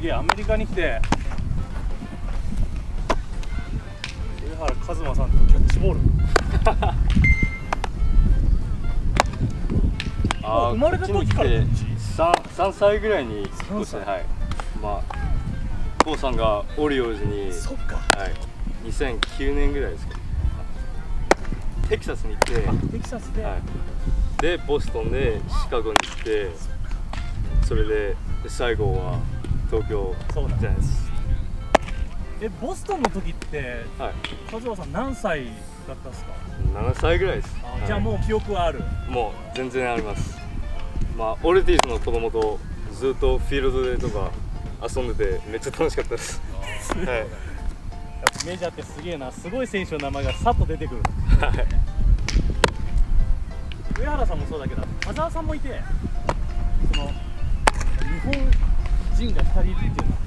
すげえアメリカに来て上原一馬さんとキャッチボール。あー生まれた時からこっち三三歳ぐらいに三歳はい。まあ父さんがオリオールズにそっか。はい。2009年ぐらいですか。テキサスに行って。テキサスで、はい、でボストンでシカゴに行って。それでで最後は東京。じゃないです。えボストンの時ってはい。和馬さん何歳だったんですか？7歳ぐらいです。あ、はい。じゃあもう記憶はある。もう全然あります。まあオルティーズの子供とずっとフィールドでとか遊んでてめっちゃ楽しかったです。はい。メジャーってすげえなすごい選手の名前がさっと出てくる。はい。上原さんもそうだけど田澤さんもいてその日本人が2人いるっていうのは。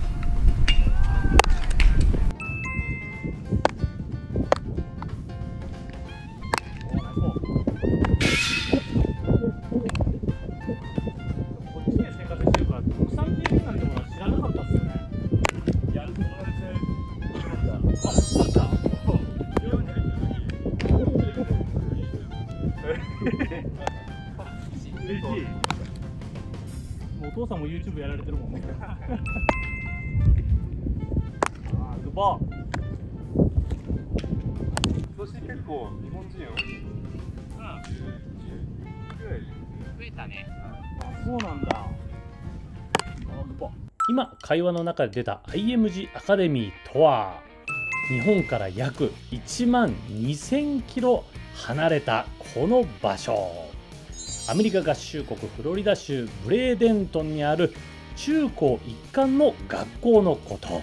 YouTube やられてるもんね。あーグッバー。そして結構日本人多い。あそうなんだ。あ今会話の中で出た IMG アカデミーとは日本から約1万2000キロ離れたこの場所アメリカ合衆国フロリダ州ブレーデントンにある中高一貫の学校のこと。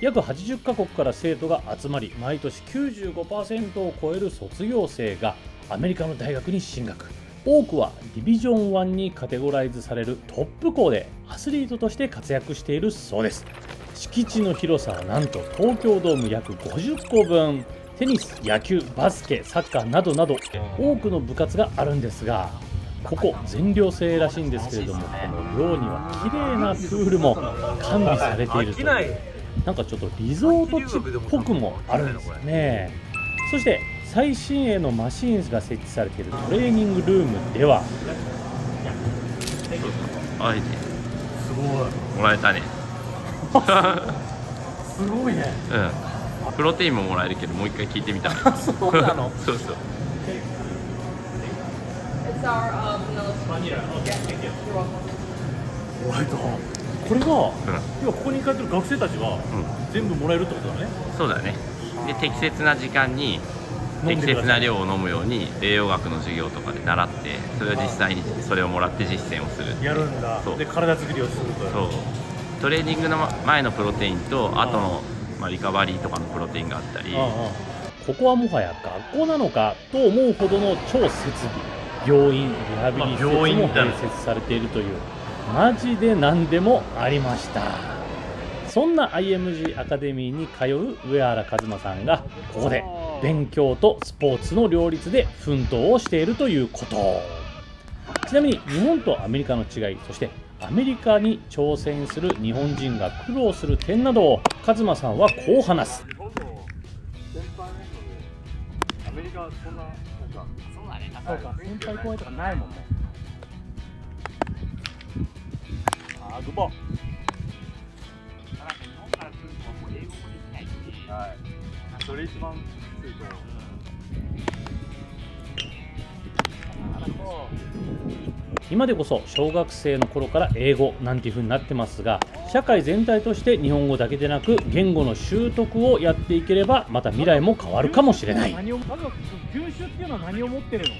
約80カ国から生徒が集まり毎年95%を超える卒業生がアメリカの大学に進学。多くはディビジョン1にカテゴライズされるトップ校でアスリートとして活躍しているそうです。敷地の広さはなんと東京ドーム約50個分。テニス野球バスケサッカーなどなど多くの部活があるんですが。ここ全寮制らしいんですけれどもこの寮には綺麗なプールも完備されているというなんかちょっとリゾート地っぽくもあるんですよね。そして最新鋭のマシーンが設置されているトレーニングルームではあえてすごい。もらえたねすごいね。うん。プロテインももらえるけどもう一回聞いてみたい。そうなの。そうそう Our um, OK thank you. You're welcome. ホワイトこれが今ここに通ってる学生たちは全部もらえるってことだね。そうだね。で適切な時間に適切な量を飲むように栄養学の授業とかで習ってそれを実際にそれをもらって実践をするやるんだ。そう。で体作りをするとそう。トレーニングの前のプロテインと後のまあリカバリーとかのプロテインがあったり。ここはもはや学校なのかと思うほどの超設備病院リハビリ施設も併設されているというマジで何でもありました。そんな IMG アカデミーに通う上原一馬さんがここで勉強とスポーツの両立で奮闘をしているということ。ちなみに日本とアメリカの違いそしてアメリカに挑戦する日本人が苦労する点などを一馬さんはこう話す。日本の先輩なのでアメリカはそんなそうか先輩後輩とかないもんね。あーグッバーはいそれ一番きついと思う今でこそ小学生の頃から英語なんていう風になってますが社会全体として日本語だけでなく言語の習得をやっていければまた未来も変わるかもしれない。何をまずは球種っていうのは何を持ってるの？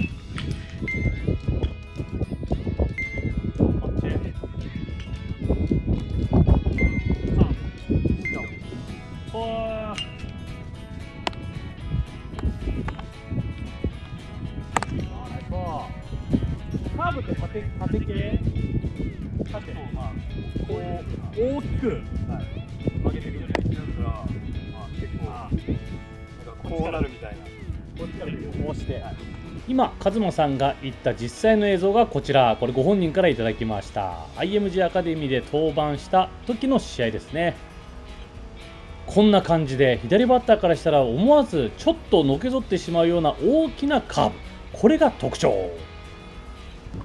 大きく。曲げてくるねだから、まあ、結構な。んかこうなるみたいな。こっちからこうして、今和馬さんが言った実際の映像がこちら。これご本人からいただきました。IMG アカデミーで登板した時の試合ですね。こんな感じで左バッターからしたら思わずちょっとのけぞってしまうような大きなカーブ。これが特徴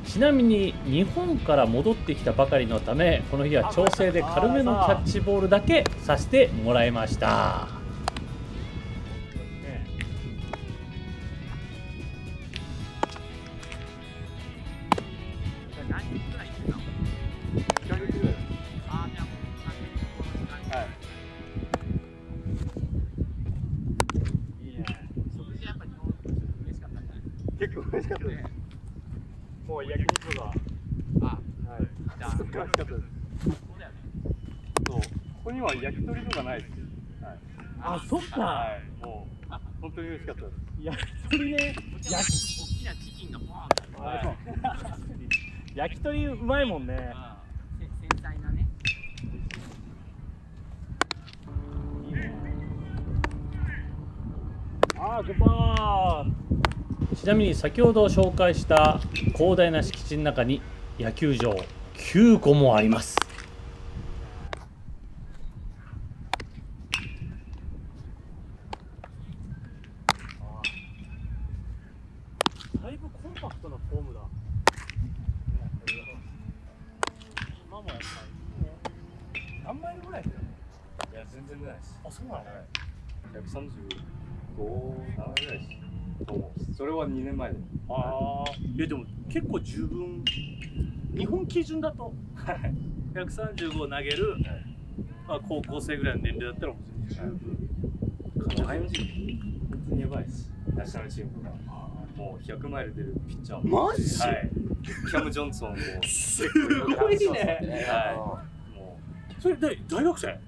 ちなみに日本から戻ってきたばかりのためこの日は調整で軽めのキャッチボールだけさせてもらいました。は焼き鳥とかないです。はい。あそっかはい。もう、本当に美味しかったです。焼き鳥ね焼きはい。焼き鳥うまいもんねいいねあーグッバーちなみに先ほど紹介した広大な敷地の中に野球場9個もありますだいぶコンパクトなフォームだ今もやっぱりいいね何マイルぐらいだよいや、全然ないです。あそうなの？135、7ぐらいです。と思うそれは2年前で。ああいやでも結構十分日本基準だと135投げる、まあ、高校生ぐらいの年齢だったら十分あの IMG、本当にやばいです。ナショナルチームが。もう100マイル出るピッチャーも。マジ？はい。キャム・ジョンソンも。すごいねはい。もそれで大学生？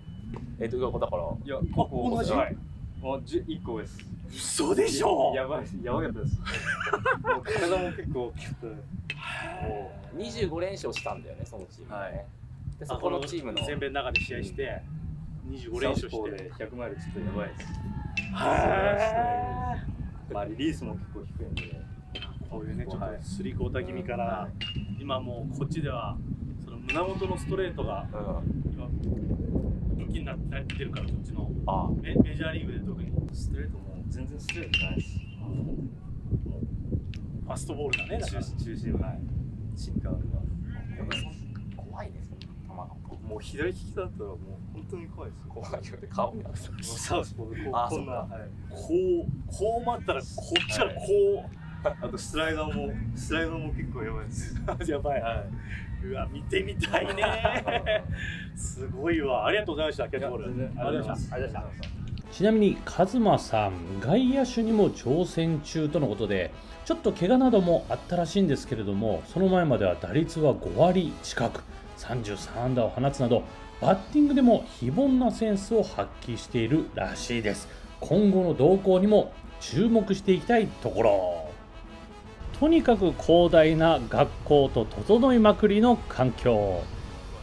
えっと、だから、う、いや、ここ同じ？はい。もう1個です。嘘でしょ？やばいです。やばかったです。もう体も結構大きくて。も25連勝したんだよね、そのチーム、ね。はいで、そこのチームの。全米の中で試合して25う、連勝してで100マイルちょっとやばいです。はまあ、リリースも結構低いんで。こういうねちょっはいとスリークォーター気味から今もうこっちではその胸元のストレートがうん。今武器になってるからこっちのあメメジャーリーグで特にストレートも全然ストレートじゃないです。ファストボールだねだから中中心はい。シンカーが。でもそ怖いね、その球が。もう左利きだったらもう本当に怖いですよ。怖いよね、顔が。サウスポーでこうあこんな、はい、こうこう待ったらこっちからこ あとスライダーもスライダーも結構やばいです。う、やばい、はうわ見てみたいね。すごいわ。ありがとうございましたキャッチボール。ありがとうございました。ありがとうございました。ちなみに和馬さん外野手にも挑戦中とのことでちょっと怪我などもあったらしいんですけれどもその前までは打率は5割近く33安打を放つなどバッティングでも非凡なセンスを発揮しているらしいです。今後の動向にも注目していきたいところとにかく広大な学校と整いまくりの環境。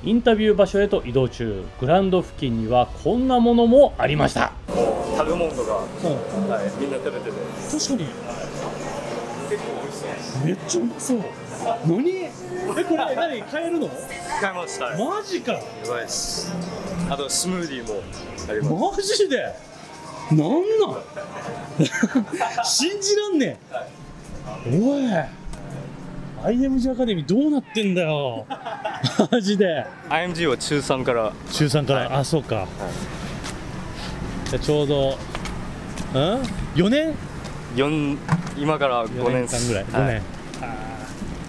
インタビュー場所へと移動中。グラウンド付近にはこんなものもありました。い。もうタグモンドが、はい、みんな食べてて。確かに。結構美味しそう。めっちゃうまそう。何？えこれ何？買えるの？使いました。やマジか。ばいです。あとスムーディーもあります。マジで？なんなん？信じらんねえおい。IMG アカデミーどうなってんだよ。マジで。IMG は中3から。中3から、あそうか、じゃあちょうどうん？4年？4今から5 4年年間ぐらい、5はい、年。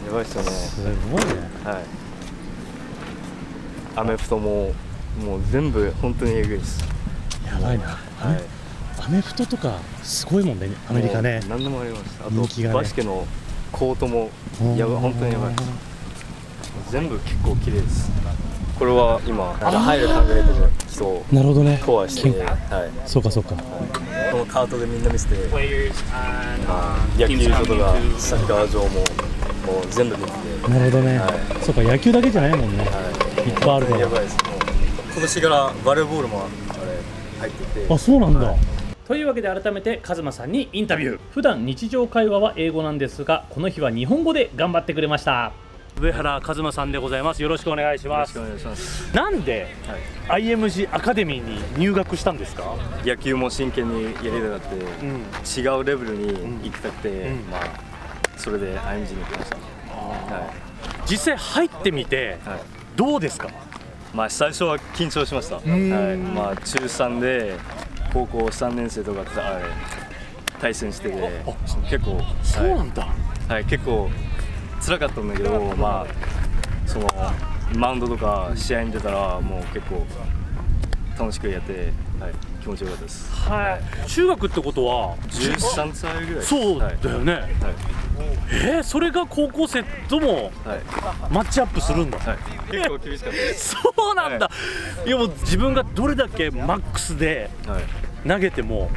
やばいですよね。すごいね。はい。アメフトももう全部本当にえぐいです。やばいな、はい。アメフトとかすごいもんねアメリカね。何でもあります。あ人気がね。とバスケのコートもやば本当にやばい。全部結構綺麗です。これは今入る考えてる人をなるほどね。コアして、はい。そうかそうか。このカートでみんな見せて、野球場とかサッカー場ももう全部見てて、なるほどね、はそうか野球だけじゃないもんね、はい。いっぱいあるから。やばいです。今年からバレーボールもあれ入ってて、あそうなんだ、というわけで改めてカズマさんにインタビュー。普段日常会話は英語なんですがこの日は日本語で頑張ってくれました。上原和馬さんでございます。よろしくお願いします。よろしくお願いします。なんで、IMG アカデミーに入学したんですか？野球も真剣にやりたくて、違うレベルに行きたくて、ん。まあそれで IMG に来ました。は実際入ってみてい、はい。どうですか？まあ最初は緊張しました、はい。んまあ、中3で高校3年生とか対戦してて結構そうなんだ、はい、はい、結構辛かったんだけど、まあそのマウンドとか試合に出たらもう結構楽しくやって、はい、気持ちよかったです。はい。中学ってことは13歳ぐらいそうだよね、はい。えー、それが高校生ともはい、マッチアップするんだ、はい、結構厳しかった そうなんだ、い、やもう自分がどれだけマックスではい、投げても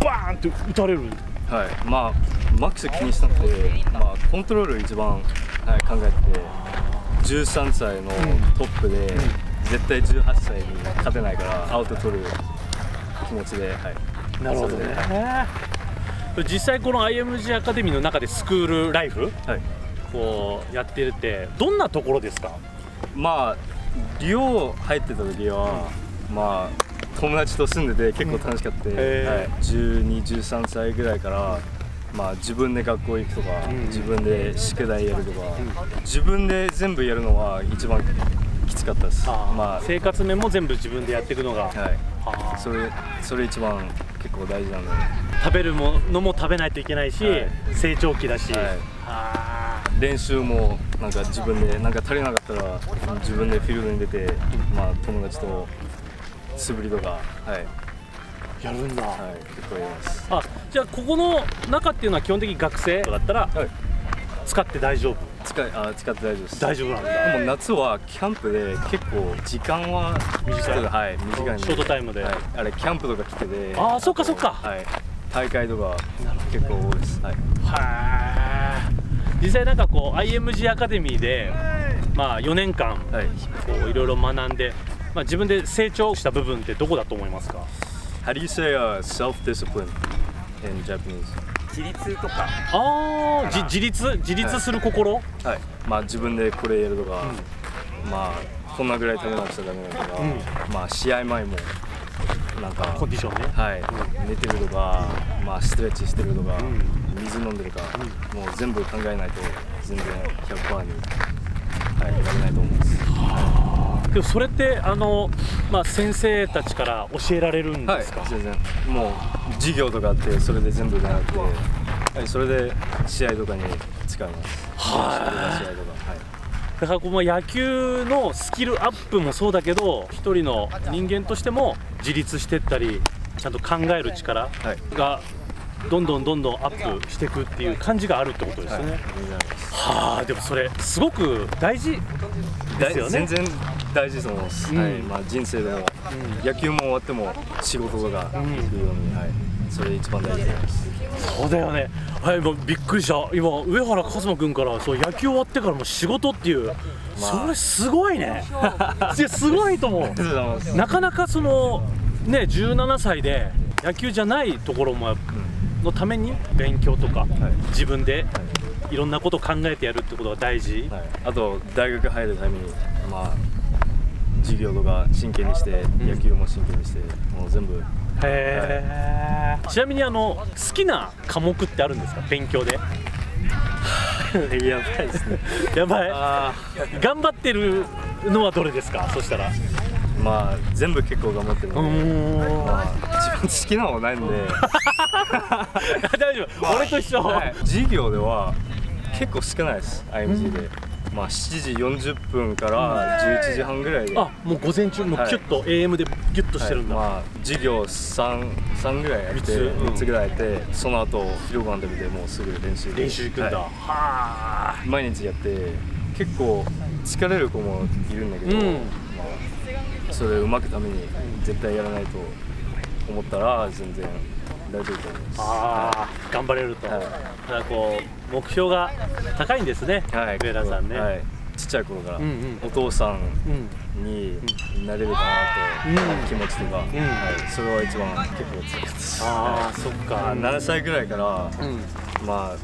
バーンって打たれる。はい、まあマックス気にしなくて、まあ、コントロール一番、はい、考えてて13歳のトップで、絶対18歳に勝てないからアウト取る気持ちで、はい、なるほどね。実際この IMG アカデミーの中でスクールライフい、はい。こうやってるってどんなところですか？まあ寮入ってた時は、まあ友達と住んでて結構楽しかった、へー。はい、1213歳ぐらいからまあ自分で学校行くとか、ん。自分で宿題やるとか、自分で全部やるのは一番きつかったです。まあ。生活面も全部自分でやっていくのが、はい。それそれ一番結構大事なんで、は食べるものも食べないといけないし、はい。成長期だし、い、あ。練習もなんか自分でなんか足りなかったら自分でフィールドに出て、まあ友達と素振りとかはい。ーやるんだ、はい、結構やります。あじゃあここの中っていうのは基本的に学生だったらはい、使って大丈夫？使いあ使って大丈夫です。大丈夫なんだ。でも夏はキャンプで結構時間は短い。はい短いショートタイムで。はい、あれキャンプとか来てて。あーそっかそっか。はい。大会とか結構多いです。はい。はい実際なんかこう IMG アカデミーでまあ4年間はい。こういろいろ学んで、まあ、自分で成長した部分ってどこだと思いますか？How do you say、uh, self-discipline in Japanese? 自立とか。ああじ自立？自立する心、はい。まあ自分でこれやるとか、まあこんなぐらい食べなくちゃダメだとか、まあ試合前もなんかコンディションね。はい、寝てるとか、まあ、ストレッチしてるとか、水飲んでるか、もう全部考えないと全然100%に、はい、なれないと思うんです。でもそれってあの、まあ、先生たちから教えられるんはいですか、、全然。もう授業とかあってそれで全部習って、はい、それで試合とかに使います。はい。試合とか、はい。だからこうまあ野球のスキルアップもそうだけど一人の人間としても自立してったりちゃんと考える力はい。がどんどんどんどんアップしていくっていう感じがあるってことですよね。はあでもそれすごく大事ですよね。全然大事だと思います、うんはいまあ、人生でも、野球も終わっても仕事とか行くように、はい、それ一番大事です。そうだよね。はい、もうびっくりした。今上原和馬君からそう野球終わってからもう仕事っていう、それすごいね。いやすごいと思う。なかなかそのね17歳で野球じゃないところものために勉強とか、自分でいろんなことを考えてやるってことが大事。はい、あと大学入るためにまあ授業とか真剣にして、野球も真剣にしてもう全部へえ。ちなみにあの好きな科目ってあるんですか？勉強で。やばいですね やばい。あ頑張ってるのはどれですか？そしたら。ーまあ全部結構頑張ってるうので。まあ、一番好きなのはないんで、大丈夫。俺と一緒。はい授業では結構少ないです IMG で、まあ7時40分から11時半ぐらいで。あ、もう午前中もうキュッと AM でギュッとしてるんだ。はい。まあ、授業 3, 3ぐらいやって三つ。うん。3つぐらいやってその後昼ご飯食べてもうすぐ練習練習行くんだ。ははあ。い。毎日やって結構疲れる子もいるんだけど、うん。まあ、それをうまくために絶対やらないと思ったら全然大丈夫と思います。ああ、頑張れると。はい。ただこう目標が高いんですね。はい。上田さんね。はい、ちっちゃい頃から、うんうん。お父さんうん。になれるかなと、うん。気持ちとか、ん。はい、それは一番結構強かったですああそっか。あ7歳ぐらいから、うん。まあ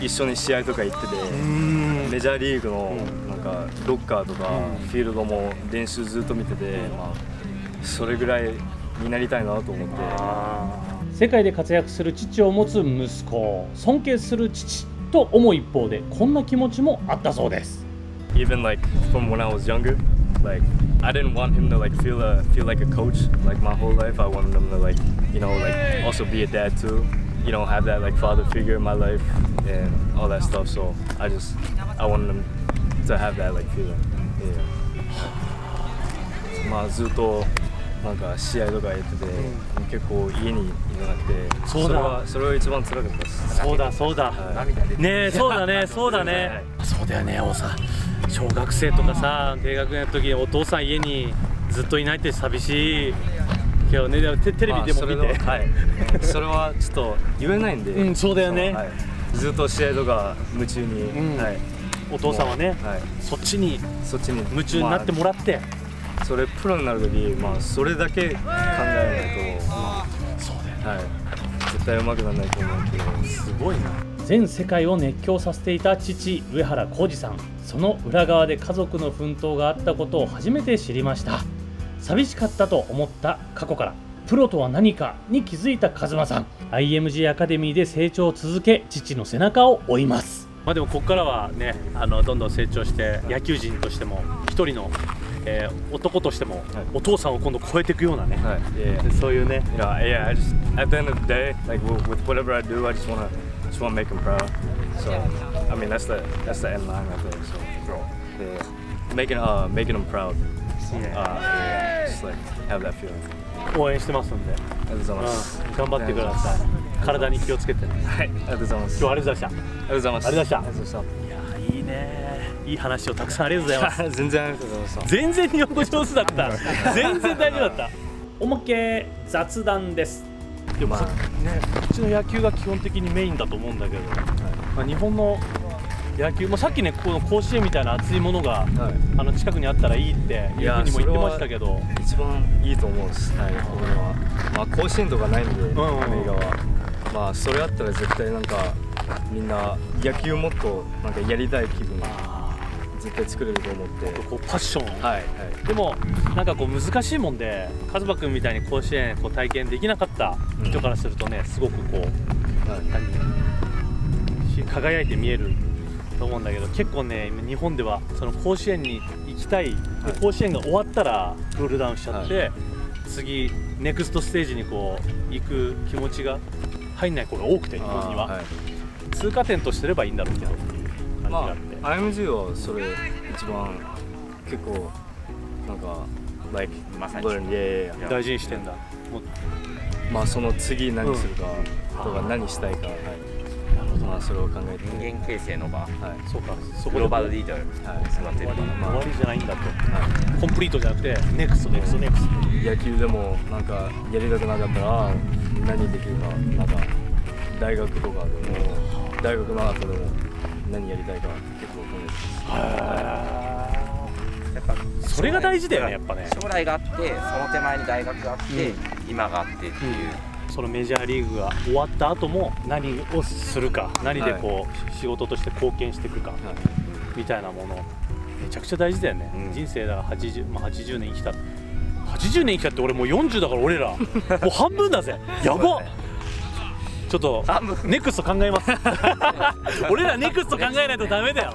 一緒に試合とか行ってて、うん。メジャーリーグのなんかロッカーとかうん。フィールドも練習ずっと見てて、まあ、それぐらいになりたいなと思って世界で活躍する父を持つ息子尊敬する父と思う一方でこんな気持ちもあったそうです even like from when I was younger like I didn't want him to like feel a, feel like a coach like my whole life I wanted him to like you know like also be a dad too you know have that like father figure in my life and all that stuff so I just I wanted him to have that like feeling yeah まあずっとなんか試合とかやってて、結構家にいなくてそうだ。れはそれは一番辛かった。ですそうだそうだ。はい。ねえそうだね そうだね。そうだよねおさ小学生とかさ低学年の時にお父さん家にずっといないって寂しい。けどねでもテテレビでも見て、まあそれははい、それはちょっと言えないんで、うんそうだよね。はい、ずっと試合とか夢中に、うん。はい、お父さんはね、はい、そっちにそっちに夢中になってもらって、まあそれプロになる時、まあそれだけ考えないと、まそうだよね。あはい、絶対上手くならないと思うんで、すごいな。全世界を熱狂させていた父上原浩二さん。その裏側で家族の奮闘があったことを初めて知りました。寂しかったと思った過去からプロとは何かに気づいた和馬さん。IMG アカデミーで成長を続け父の背中を追います。まあでもここからはねあのどんどん成長して野球人としても一人の、えー男としても、はいお父さんを今度超えていくようなね、はい、yeah, そういうね you know, yeah, I just at the end of the day, like with, whatever I do, I just wanna just wanna make him proud. So I mean that's the that's the end line right there. So yeah, making uh making him proud. Uh, yeah, just like have that feeling. 応援してますんで、ありがとうございます。うん頑張ってください体に気をつけてねはい、ありがとうございます。今日はありがとうございましたありがとうございます。ありがとうございましたいい話をたくさんありがとうございます。全然ありがとうございました。全然日本語上手だった 全然大丈夫だったおまけ雑談ですでも、まあねこっちの野球が基本的にメインだと思うんだけど、まあ、日本の野球もさっきねこの甲子園みたいな熱いものがはい。あの近くにあったらいいっていうふうにも言ってましたけど一番いいと思うんです。はい、これは。まあ甲子園とかないんで、んうんアメリカは。まあそれあったら絶対なんかみんな野球もっとなんかやりたい気分絶対作れると思って。こうパッション、はいはい。でもなんかこう難しいもんで和馬君みたいに甲子園こう体験できなかった人からするとねすごくこうは輝いて見えると思うんだけど結構ね今日本ではその甲子園に行きたい、ではい。甲子園が終わったらロールダウンしちゃって、次ネクストステージにこう行く気持ちが入んない子が多くて日本には、はい。通過点としてればいいんだろうけどっていう感じがまあって、あ IMG はそれ一番結構なんか like まさに.大事にしてんだ。まあその次何するかとかうん何したいか、はい、なるほど。まあそれを考えて。人間形成の場。はい。そうか。そこで。グローバルリーダーはい。育てる場終わりまあ終わりじゃないんだと。はコンプリートじゃなくてネクストネクストネクスト。い、野球でもなんかやりたくなかったら何できるかなんか大学とかでも大学の後でも何やりたいかやっぱそれが大事だよねやっぱね。将来があってその手前に大学があって、うん。今があってっていう、そのメジャーリーグが終わった後も何をするか何でこう、仕事として貢献していくかはい。みたいなものめちゃくちゃ大事だよね、うん。人生だから80、まあ、80年生きた80年生きたって俺もう40だから俺ら。もう半分だぜ。やばっちょっとネクスト考えます。俺らネクスト考えないとダメだよ。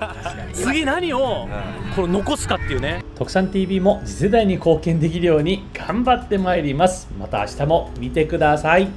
次何をこの残すかっていうね。特産 TV も次世代に貢献できるように頑張ってまいります。また明日も見てください